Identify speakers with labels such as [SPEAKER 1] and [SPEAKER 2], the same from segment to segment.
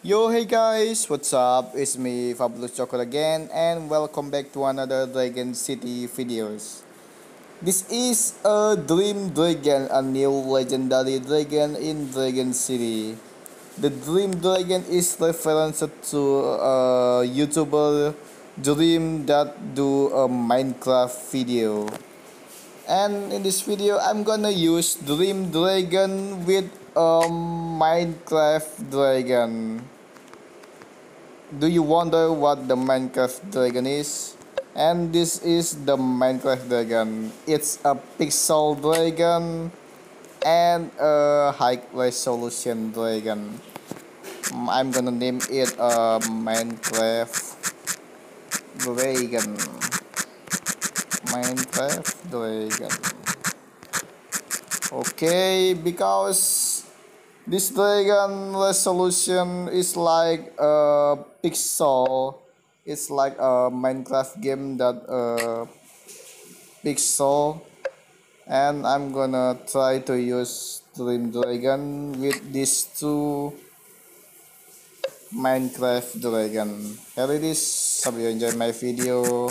[SPEAKER 1] Yo, hey guys, what's up? It's me, Fabulous Chocolate again, and welcome back to another Dragon City videos. This is a Dream Dragon, a new legendary dragon in Dragon City. The Dream Dragon is referenced to a YouTuber Dream that do a Minecraft video. And in this video, I'm gonna use Dream Dragon with a Minecraft Dragon. Do you wonder what the Minecraft Dragon is? And this is the Minecraft Dragon. It's a pixel dragon and a high resolution dragon. I'm gonna name it a Minecraft Dragon. Minecraft Dragon. Okay, because this dragon resolution is like a pixel. It's like a Minecraft game that uh, pixel. And I'm gonna try to use Dream Dragon with these two Minecraft Dragon. Here it is. Hope you enjoy my video.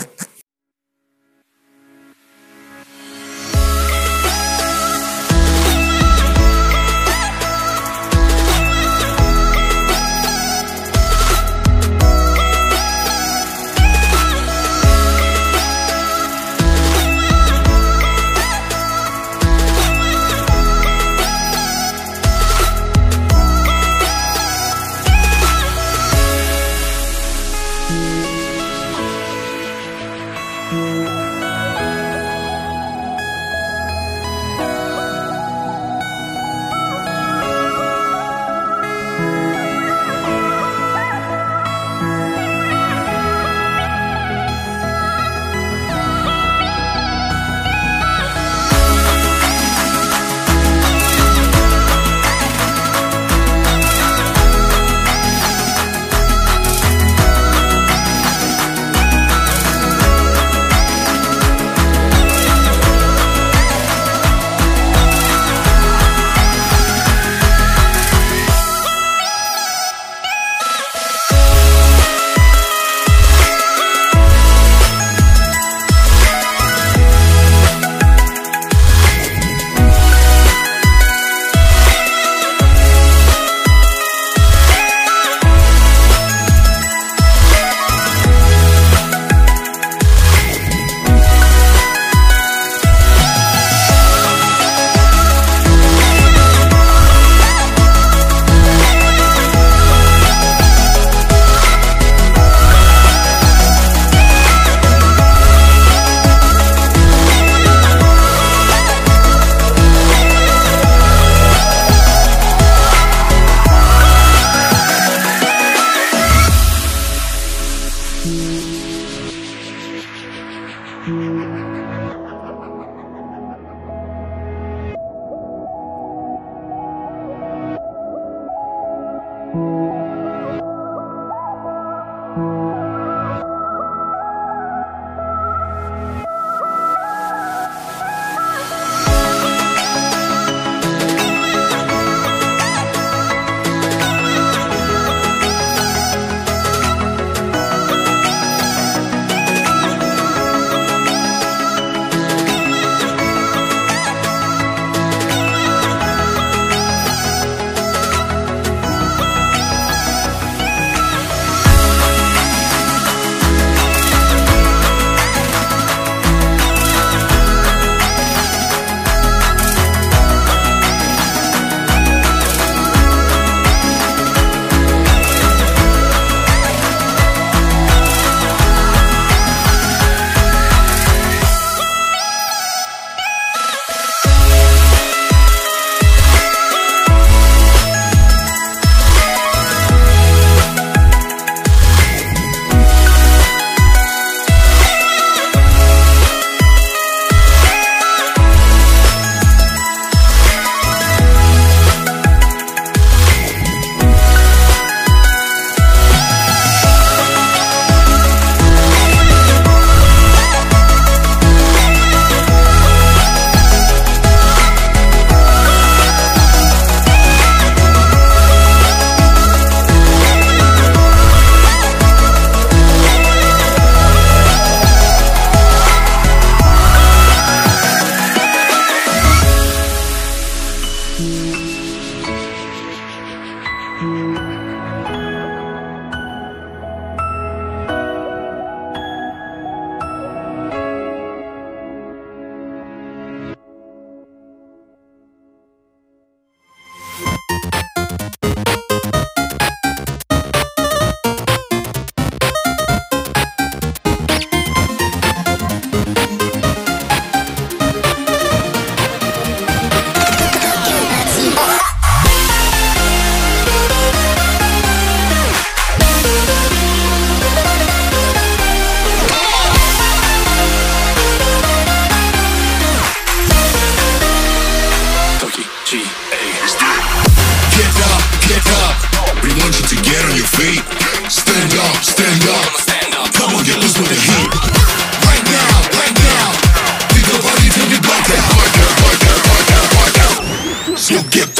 [SPEAKER 2] get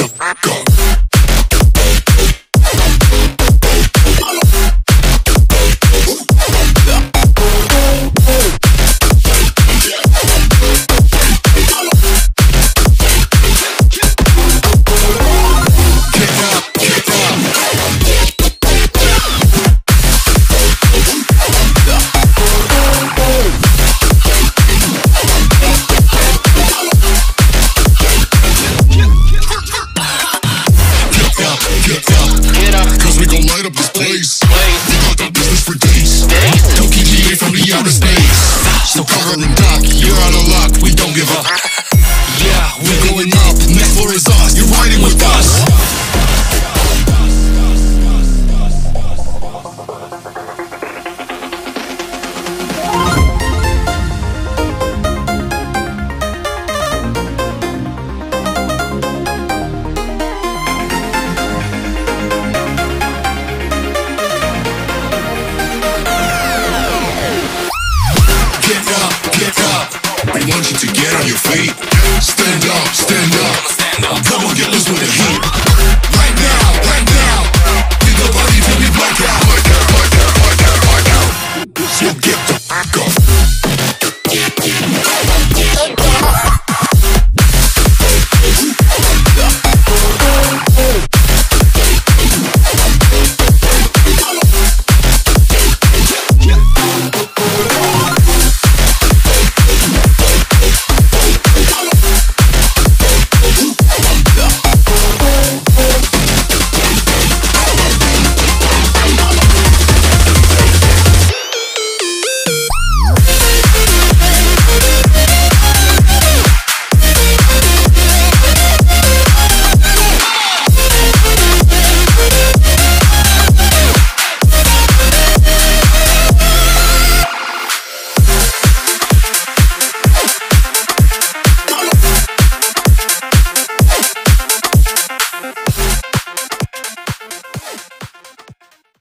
[SPEAKER 2] to the